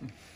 Hmm.